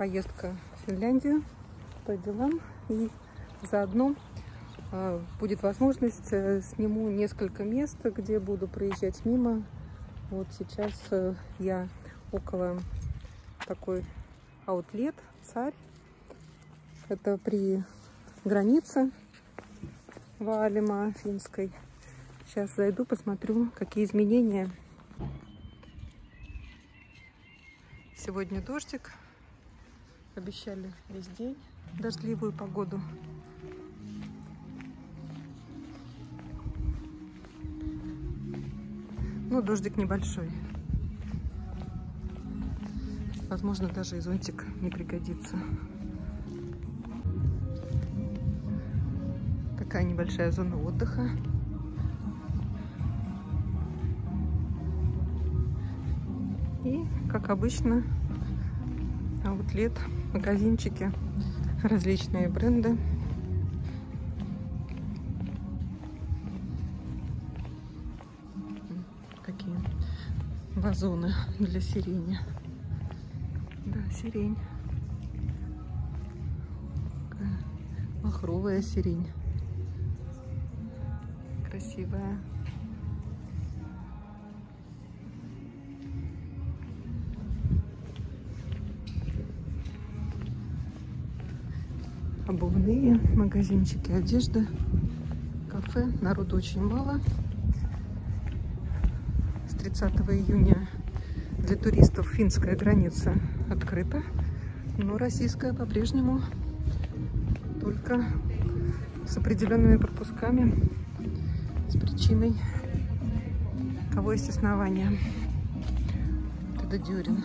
Поездка в Финляндию по делам. И заодно э, будет возможность, э, сниму несколько мест, где буду проезжать мимо. Вот сейчас э, я около такой аутлет «Царь». Это при границе Ваалима финской. Сейчас зайду, посмотрю, какие изменения. Сегодня дождик. Обещали весь день дождливую погоду. Ну, дождик небольшой. Возможно, даже и зонтик не пригодится. Такая небольшая зона отдыха. И, как обычно, аутлет, магазинчики, различные бренды. Какие вазоны для сирени. Да, сирень. Махровая сирень. Красивая. Обувные магазинчики одежды, кафе. Народу очень мало. С 30 июня для туристов финская граница открыта, но российская по-прежнему только с определенными пропусками, с причиной, кого есть основания. Это Дюрин,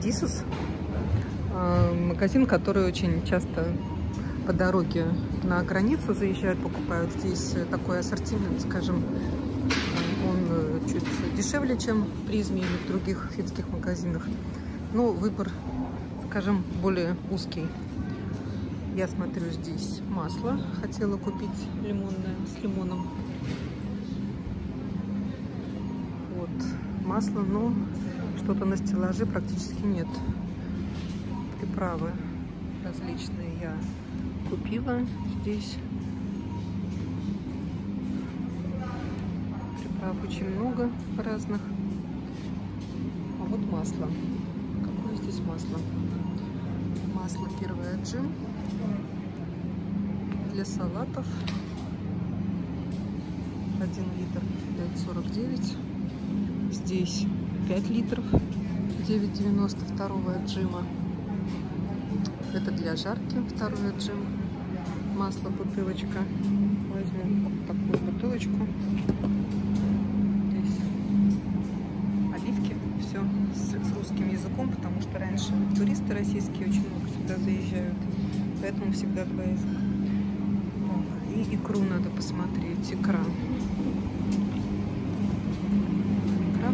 Дисус. А, Магазин, который очень часто по дороге на границу заезжают, покупают. Здесь такой ассортимент, скажем, он э, чуть дешевле, чем в Призме или в других финских магазинах. Но выбор, скажем, более узкий. Я смотрю здесь масло. Хотела купить лимонное с лимоном. Вот масло, но что-то на стеллаже практически нет. приправы различные я купила здесь. Приправ очень много разных. А вот масло. Какое здесь масло? Масло первое джим для салатов. 1 литр 5,49. Здесь 5 литров 9,92 отжима. Это для жарки второй отжим. Масло бутылочка. Возьмем такую бутылочку. Здесь оливки. Все с, с русским языком, потому что раньше туристы российские очень много сюда заезжают. Поэтому всегда два языка. И икру надо посмотреть. Икра.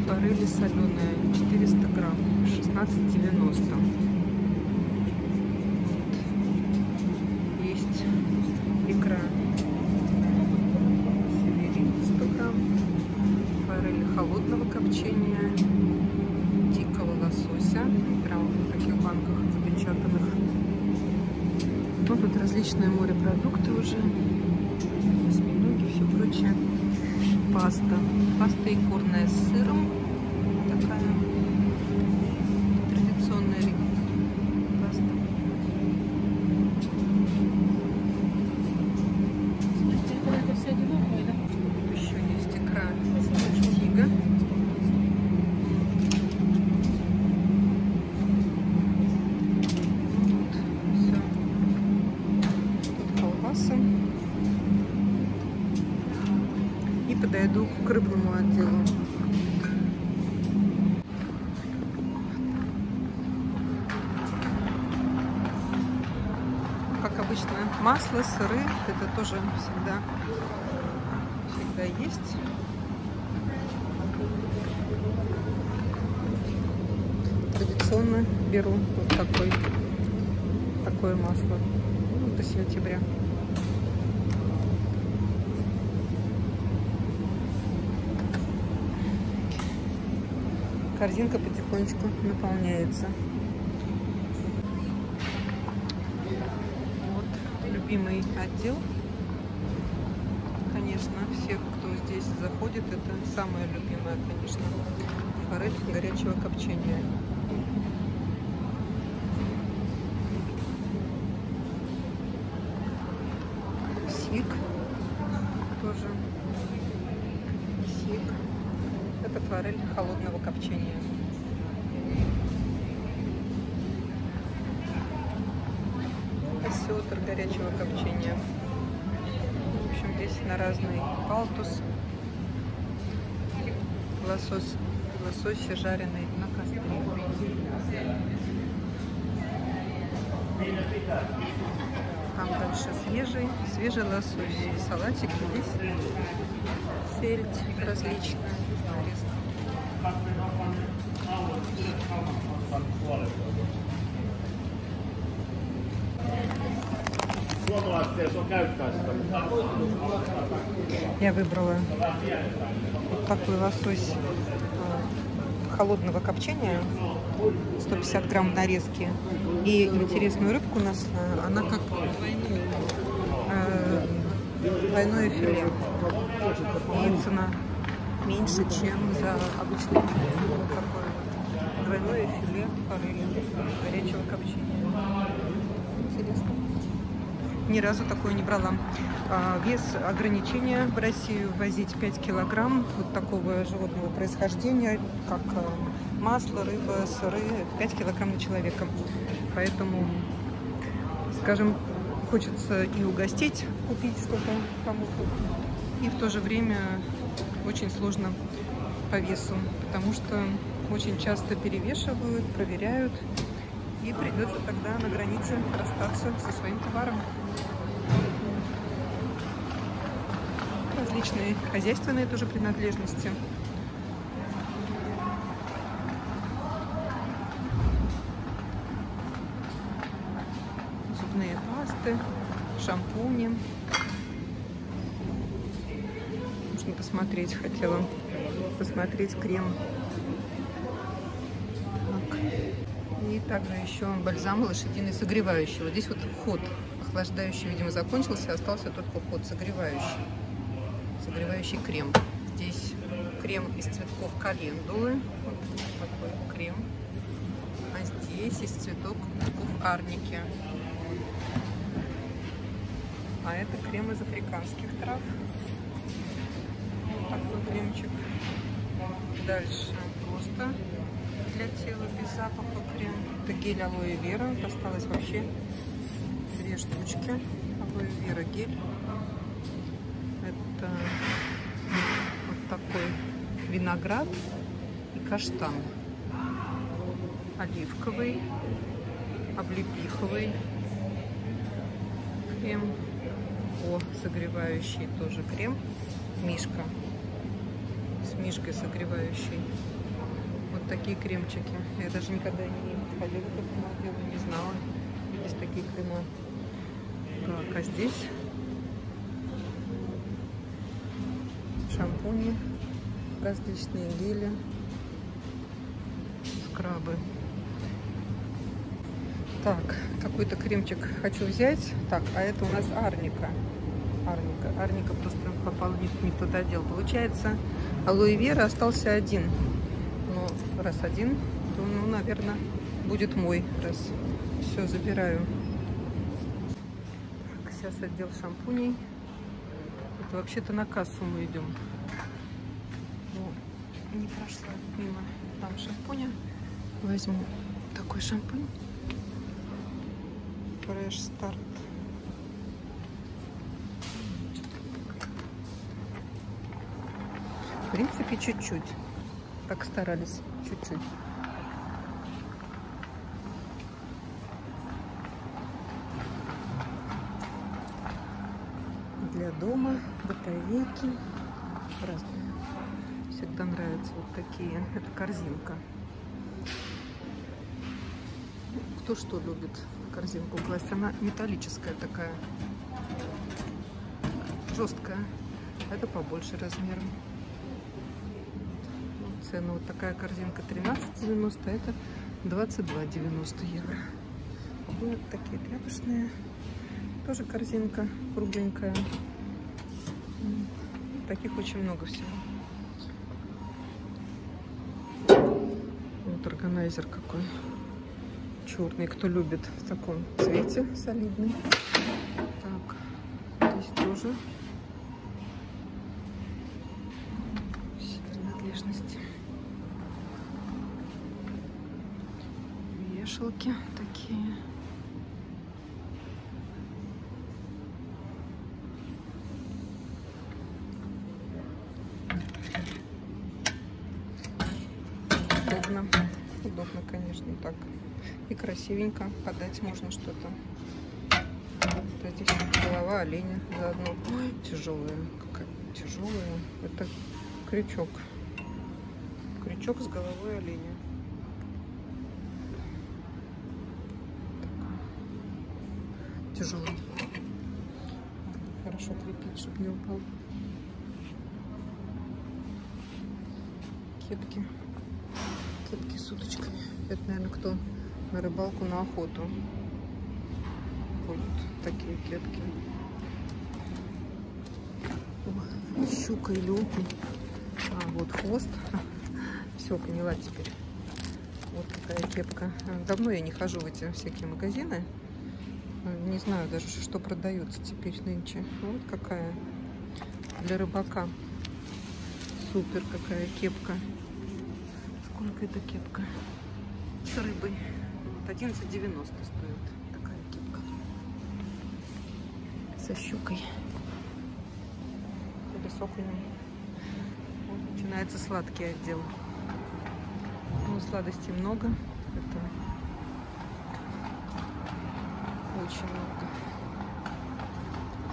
Икра форели соленая. 400 грамм. 16,90. Есть икра. Северин 100 грамм. Форель холодного копчения. Дикого лосося. Прям в таких банках запечатанных. Ну, тут различные морепродукты уже. Осьминоги, все прочее. Паста. Паста икорная с сыром. Масло, сыры, это тоже всегда всегда есть. Традиционно беру вот такой, такое масло ну, до сентября. Корзинка потихонечку наполняется. Вот любимый отдел конечно, всех, кто здесь заходит, это самое любимое, конечно, форель горячего копчения. Сик тоже. Сик. Это форель холодного копчения. Осетр горячего копчения. В общем, здесь на разный палтус. Лосось, лосось жареный на костре. Там дальше свежий, свежий лосось. Салатик здесь. Сельдь различная. нарезка. Я выбрала вот такой лосось э, холодного копчения, 150 грамм нарезки. И интересную рыбку у нас, э, она как э, двойное филе. И цена меньше, чем за обычный вот двойное филе форели горячего копчения. Интересно. Ни разу такое не брала. А, Вес ограничения в Россию возить 5 килограмм вот такого животного происхождения, как э, масло, рыба, сыры, 5 килограмм на человека. Поэтому, скажем, хочется и угостить, купить что-то кому-то, и в то же время очень сложно по весу, потому что очень часто перевешивают, проверяют, и придется тогда на границе расстаться со своим товаром. Различные хозяйственные тоже принадлежности. Зубные пасты, шампуни. Нужно посмотреть, хотела посмотреть крем. Так. И Также еще бальзам лошадиный. Вот здесь вот вход охлаждающий, видимо, закончился, остался только вход согревающий. Согревающий крем. Здесь крем из цветков календулы. Вот такой крем. А здесь из цветок цветков арники. А это крем из африканских трав. Вот такой кремчик. Дальше просто для тела без запаха крем. Это гель алоэ вера. Осталось вообще две штучки. Алоэ вера гель. Это вот такой виноград и каштан. Оливковый, облепиховый крем. О, согревающий тоже крем. Мишка. С мишкой согревающий. Такие кремчики. Я даже никогда не ходила к этому не знала. Есть такие крема. Так, а здесь шампуни, различные гели, скрабы. Так, какой-то кремчик хочу взять. Так, а это у нас арника. Арника. Арника просто попал не, не туда дел. Получается, алоэ вера остался один. Раз один, то, ну, наверное, будет мой. Раз все забираю. Так, сейчас отдел шампуней. Это вообще-то на кассу мы идем. Но не прошла мимо там шампуня. Возьму такой шампунь. Fresh Start. В принципе, чуть-чуть. Так старались. Чуть-чуть. Для дома, батарейки. Разные. Всегда нравятся вот такие. Это корзинка. Кто что любит корзинку класть. Она металлическая такая. Жесткая. Это побольше размером. Цена вот такая корзинка 13,90, а это 22,90 евро. Вот такие тряпочные. Тоже корзинка кругленькая. Таких очень много всего. Вот органайзер какой черный, кто любит в таком цвете солидный. Так, здесь тоже Вешалки такие. Удобно. Удобно, конечно, так. И красивенько подать можно что-то. Вот здесь голова оленя заодно. Ой, тяжелая. Какая тяжелая. Это крючок. Крючок с головой оленя. Тяжелый. Хорошо крепить, чтобы не упал. Кепки. Кепки с уточками. Это, наверное, кто на рыбалку, на охоту. Вот такие кепки. О, щука или окунь. А, вот хвост. Все, поняла теперь. Вот такая кепка. Давно я не хожу в эти всякие магазины. Не знаю даже, что продается теперь нынче. Вот какая для рыбака. Супер какая кепка. Сколько это кепка? С рыбой. 11,90 стоит такая кепка. Со щукой. Или с окунем. Вот начинается сладкий отдел. Ну, сладостей много. Это очень много.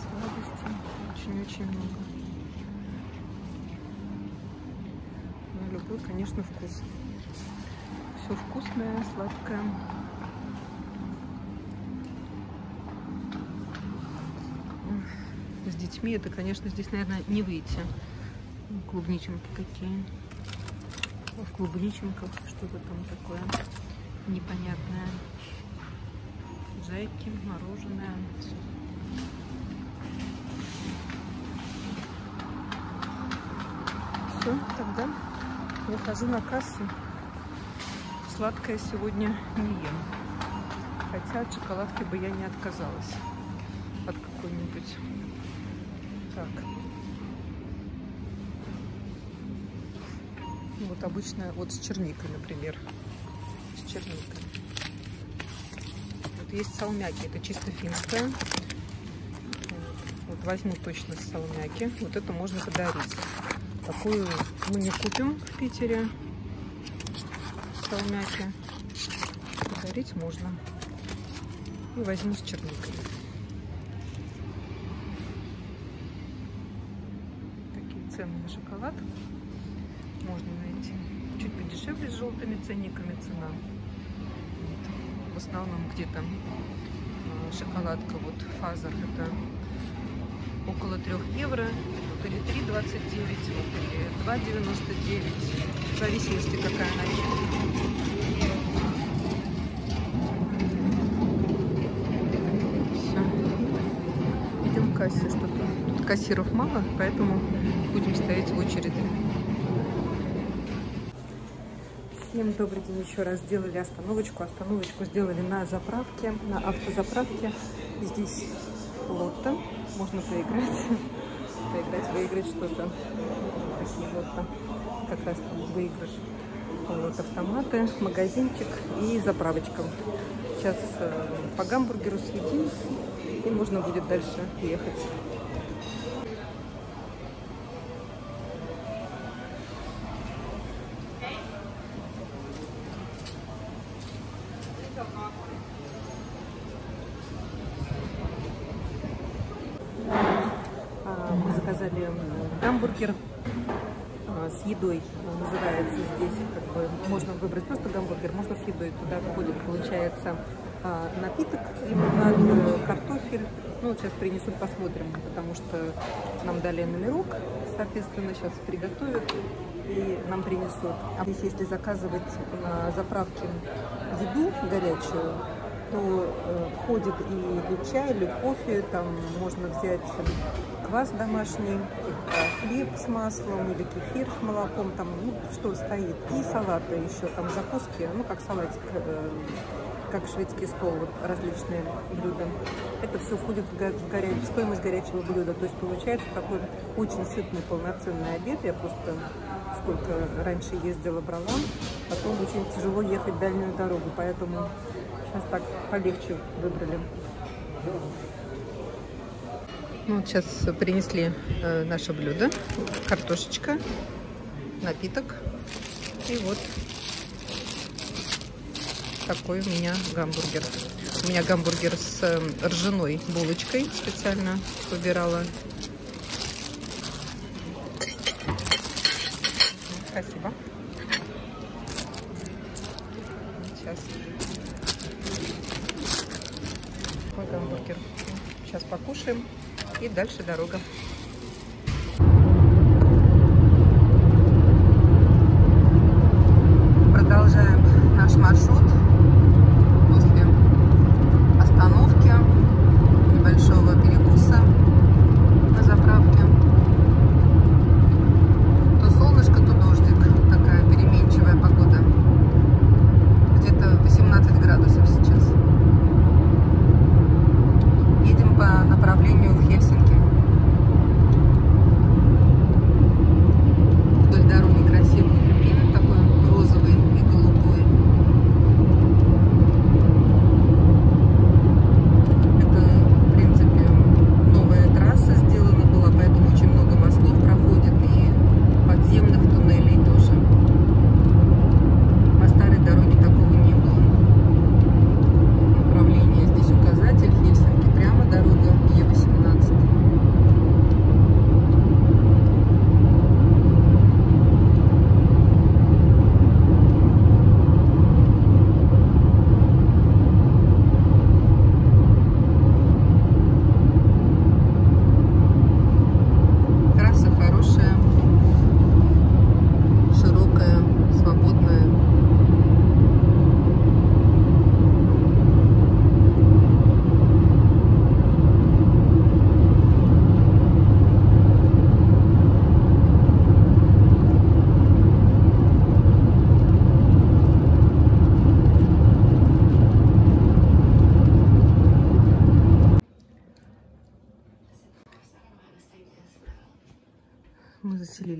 Сладостей очень-очень много. На любой, конечно, вкус. Все вкусное, сладкое. С детьми это, конечно, здесь, наверное, не выйти. Клубниченки какие. В клубниченках что-то там такое. непонятное. Зайки, мороженое. Все, тогда выхожу на кассу. Сладкое сегодня не ем. Хотя от шоколадки бы я не отказалась. От какой-нибудь. Так. Вот обычно, вот с черникой, например. С черникой. Есть салмяки, это чисто финская. Вот возьму точно с салмяки. Вот это можно подарить. Такую мы не купим в Питере. Салмяки. Подарить можно. И возьму с черникой. Такие цены на шоколад можно найти. Чуть подешевле с желтыми ценниками цена. В основном где-то шоколадка вот фазер это около 3 евро. Или 3,29, вот, или 2,99. В зависимости какая начинка. Кассе что-то. Тут кассиров мало, поэтому будем стоять в очереди. Всем добрый день еще раз. Сделали остановочку. Остановочку сделали на заправке, на автозаправке. Здесь лотто. Можно поиграть. Поиграть, выиграть что-то. Такие лотто. Как раз там выигрыш. Вот автоматы, магазинчик и заправочка. Сейчас э, по гамбургеру съедим. И можно будет дальше ехать. А, Мы заказали гамбургер а, с едой. Он Называется здесь, как бы, можно выбрать просто гамбургер, можно с едой. Туда входит, получается, а, напиток, лимонад, э, картофель. Ну, сейчас принесут, посмотрим, потому что нам дали номерок, соответственно, сейчас приготовят и нам принесут. А здесь, если заказывать на заправке еду горячую, то э, входит и чай, или кофе, там можно взять квас домашний, хлеб с маслом или кефир с молоком, там ну, что стоит, и салаты еще, там закуски, ну как салатик, э, как шведский стол, вот различные блюда. Это все входит в горя- в стоимость горячего блюда, то есть получается такой очень сытный полноценный обед. Я просто сколько раньше ездила, брала, потом очень тяжело ехать дальнюю дорогу, поэтому Сейчас так полегче выбрали. Ну, вот сейчас принесли э, наше блюдо. Картошечка, напиток. И вот такой у меня гамбургер. У меня гамбургер с э, ржаной булочкой специально выбирала. Спасибо. Сейчас такой гамбургер. Сейчас покушаем и дальше дорога. Продолжаем наш маршрут после остановки, небольшого перекуса на заправке. То солнышко, то дождик. Такая переменчивая погода. Где-то 18 градусов сейчас. Едем по направлению в Хельсинки.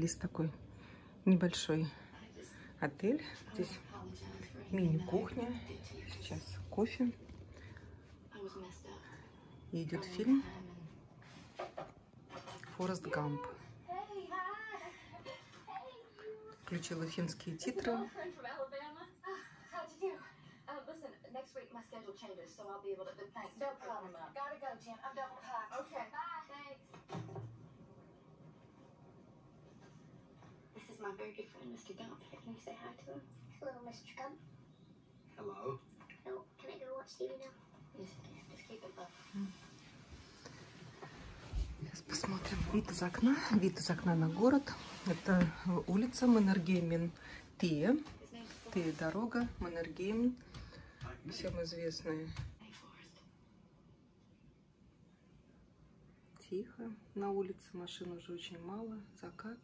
В такой небольшой отель. Здесь мини-кухня. Сейчас кофе. И идет фильм Форест Гамп. Включила финские титры. Uh, changes, so I'll be able to. Thanks. No problem. Gotta go, Jen. I'm double packed. Okay. Bye. Thanks. My very good friend, Mr. Gump. Can you say hi to him? Hello, Mr. Gump. Hello. No, can I go watch TV now? Yes, you can. Just keep it low. Сейчас посмотрим вид из окна. Вид из окна на город. Это улица Маннергеймен name's Тие дорога, Маннергейм. Всем известная. Тихо. На улице машин уже очень мало. Закат.